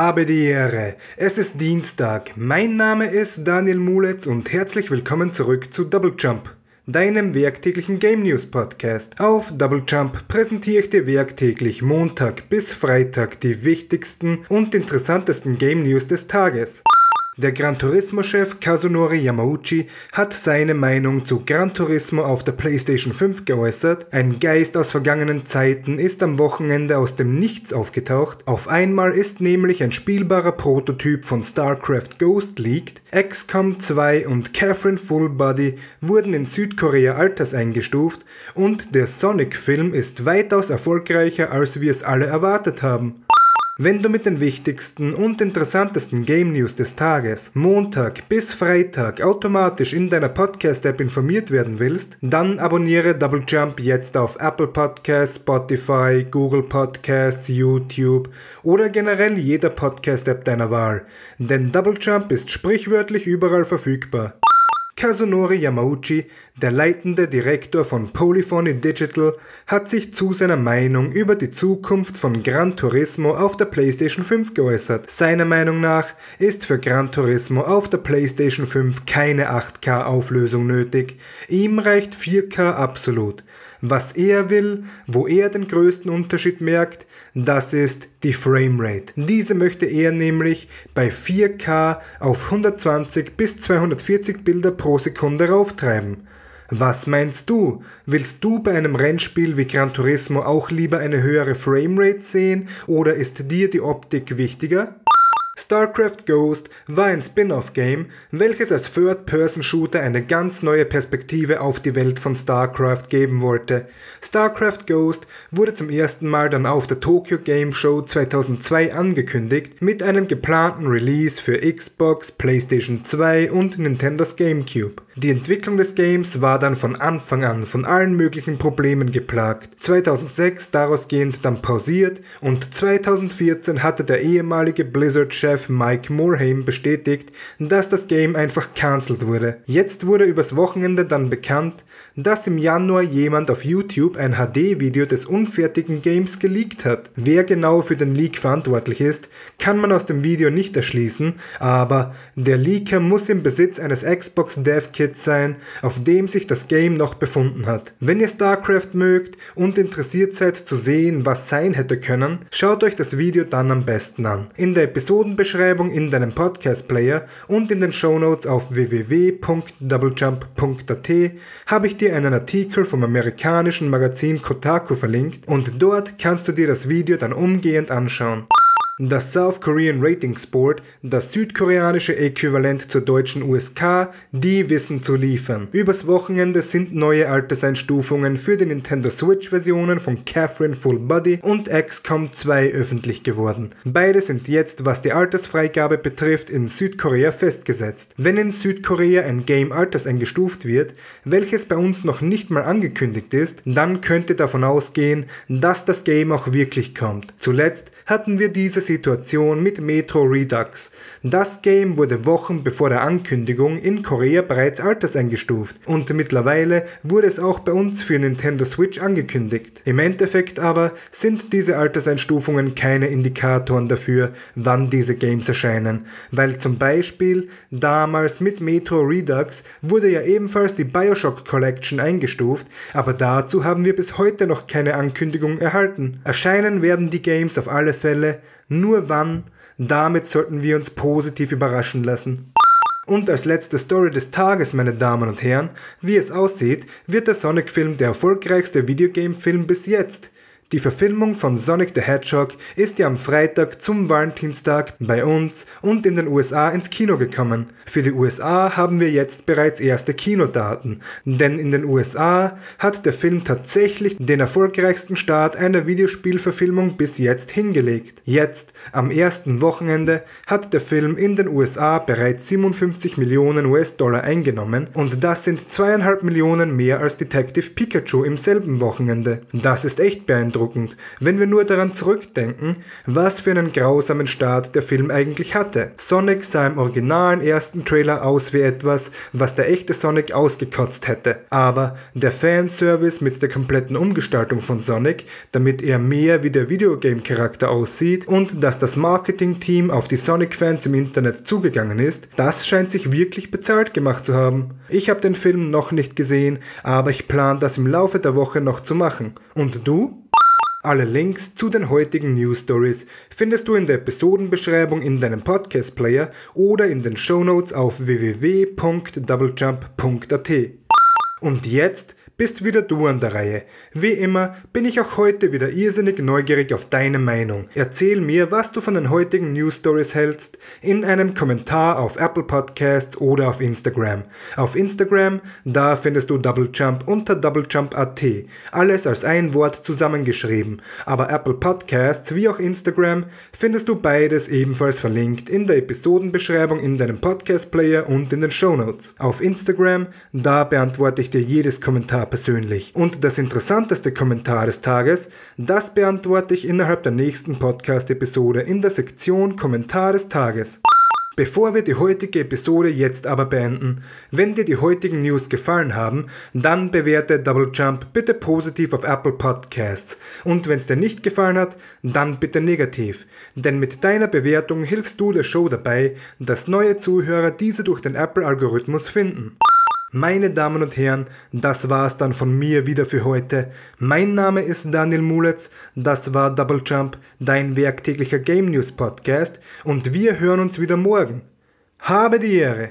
Habe die Ehre. Es ist Dienstag. Mein Name ist Daniel Muletz und herzlich willkommen zurück zu Double Jump, deinem werktäglichen Game News Podcast. Auf Double Jump präsentiere ich dir werktäglich Montag bis Freitag die wichtigsten und interessantesten Game News des Tages. Der Gran Turismo-Chef Kazunori Yamauchi hat seine Meinung zu Gran Turismo auf der PlayStation 5 geäußert. Ein Geist aus vergangenen Zeiten ist am Wochenende aus dem Nichts aufgetaucht. Auf einmal ist nämlich ein spielbarer Prototyp von StarCraft Ghost leaked. XCOM 2 und Catherine Full Body wurden in Südkorea alters eingestuft und der Sonic-Film ist weitaus erfolgreicher, als wir es alle erwartet haben. Wenn du mit den wichtigsten und interessantesten Game News des Tages Montag bis Freitag automatisch in deiner Podcast-App informiert werden willst, dann abonniere Double Jump jetzt auf Apple Podcasts, Spotify, Google Podcasts, YouTube oder generell jeder Podcast-App deiner Wahl, denn Double Jump ist sprichwörtlich überall verfügbar. Kazunori Yamauchi, der leitende Direktor von Polyphony Digital, hat sich zu seiner Meinung über die Zukunft von Gran Turismo auf der PlayStation 5 geäußert. Seiner Meinung nach ist für Gran Turismo auf der PlayStation 5 keine 8K Auflösung nötig. Ihm reicht 4K absolut. Was er will, wo er den größten Unterschied merkt, das ist die Framerate. Diese möchte er nämlich bei 4K auf 120 bis 240 Bilder pro Sekunde rauftreiben. Was meinst du? Willst du bei einem Rennspiel wie Gran Turismo auch lieber eine höhere Framerate sehen oder ist dir die Optik wichtiger? StarCraft Ghost war ein Spin-off-Game, welches als Third-Person-Shooter eine ganz neue Perspektive auf die Welt von StarCraft geben wollte. StarCraft Ghost wurde zum ersten Mal dann auf der Tokyo Game Show 2002 angekündigt, mit einem geplanten Release für Xbox, PlayStation 2 und Nintendos GameCube. Die Entwicklung des Games war dann von Anfang an von allen möglichen Problemen geplagt. 2006 daraus gehend dann pausiert und 2014 hatte der ehemalige Blizzard-Chef Mike Morhaime bestätigt, dass das Game einfach cancelled wurde. Jetzt wurde übers Wochenende dann bekannt, dass im Januar jemand auf YouTube ein HD-Video des unfertigen Games geleakt hat. Wer genau für den Leak verantwortlich ist, kann man aus dem Video nicht erschließen, aber der Leaker muss im Besitz eines Xbox Dev Kits sein, auf dem sich das Game noch befunden hat. Wenn ihr StarCraft mögt und interessiert seid zu sehen, was sein hätte können, schaut euch das Video dann am besten an. In der Episodenbeschreibung in deinem Podcast Player und in den Shownotes auf www.doublejump.at habe ich dir einen Artikel vom amerikanischen Magazin Kotaku verlinkt und dort kannst du dir das Video dann umgehend anschauen. Das South Korean Ratings Board, das südkoreanische Äquivalent zur deutschen USK, die wissen zu liefern. Übers Wochenende sind neue Alterseinstufungen für die Nintendo Switch-Versionen von Catherine Full Body und XCOM 2 öffentlich geworden. Beide sind jetzt, was die Altersfreigabe betrifft, in Südkorea festgesetzt. Wenn in Südkorea ein Game alterseingestuft wird, welches bei uns noch nicht mal angekündigt ist, dann könnte davon ausgehen, dass das Game auch wirklich kommt. Zuletzt hatten wir diese Situation mit Metro Redux. Das Game wurde Wochen bevor der Ankündigung in Korea bereits alterseingestuft und mittlerweile wurde es auch bei uns für Nintendo Switch angekündigt. Im Endeffekt aber sind diese Alterseinstufungen keine Indikatoren dafür, wann diese Games erscheinen, weil zum Beispiel damals mit Metro Redux wurde ja ebenfalls die Bioshock Collection eingestuft, aber dazu haben wir bis heute noch keine Ankündigung erhalten. Erscheinen werden die Games auf alle Fälle nur wann, damit sollten wir uns positiv überraschen lassen. Und als letzte Story des Tages, meine Damen und Herren, wie es aussieht, wird der Sonic-Film der erfolgreichste Videogame-Film bis jetzt. Die Verfilmung von Sonic the Hedgehog ist ja am Freitag zum Valentinstag bei uns und in den USA ins Kino gekommen. Für die USA haben wir jetzt bereits erste Kinodaten, denn in den USA hat der Film tatsächlich den erfolgreichsten Start einer Videospielverfilmung bis jetzt hingelegt. Jetzt, am ersten Wochenende, hat der Film in den USA bereits 57 Millionen US-Dollar eingenommen und das sind zweieinhalb Millionen mehr als Detective Pikachu im selben Wochenende. Das ist echt beeindruckend beeindruckend, wenn wir nur daran zurückdenken, was für einen grausamen Start der Film eigentlich hatte. Sonic sah im originalen ersten Trailer aus wie etwas, was der echte Sonic ausgekotzt hätte. Aber der Fanservice mit der kompletten Umgestaltung von Sonic, damit er mehr wie der Videogame-Charakter aussieht und dass das Marketing-Team auf die Sonic-Fans im Internet zugegangen ist, das scheint sich wirklich bezahlt gemacht zu haben. Ich habe den Film noch nicht gesehen, aber ich plane das im Laufe der Woche noch zu machen. Und du? Alle Links zu den heutigen News Stories findest du in der Episodenbeschreibung in deinem Podcast Player oder in den Show Notes auf www.doublejump.at. Und jetzt bist wieder du an der Reihe. Wie immer bin ich auch heute wieder irrsinnig neugierig auf deine Meinung. Erzähl mir, was du von den heutigen News Stories hältst, in einem Kommentar auf Apple Podcasts oder auf Instagram. Auf Instagram, da findest du Double Jump unter doublejump.at. Alles als ein Wort zusammengeschrieben. Aber Apple Podcasts wie auch Instagram findest du beides ebenfalls verlinkt in der Episodenbeschreibung in deinem Podcast Player und in den Show Notes. Auf Instagram, da beantworte ich dir jedes Kommentar persönlich. Und das interessanteste Kommentar des Tages, das beantworte ich innerhalb der nächsten Podcast-Episode in der Sektion Kommentar des Tages. Bevor wir die heutige Episode jetzt aber beenden, wenn dir die heutigen News gefallen haben, dann bewerte Double Jump bitte positiv auf Apple Podcasts. Und wenn es dir nicht gefallen hat, dann bitte negativ. Denn mit deiner Bewertung hilfst du der Show dabei, dass neue Zuhörer diese durch den Apple-Algorithmus finden. Meine Damen und Herren, das war's dann von mir wieder für heute. Mein Name ist Daniel Muletz, das war Double Jump, dein werktäglicher Game News Podcast und wir hören uns wieder morgen. Habe die Ehre!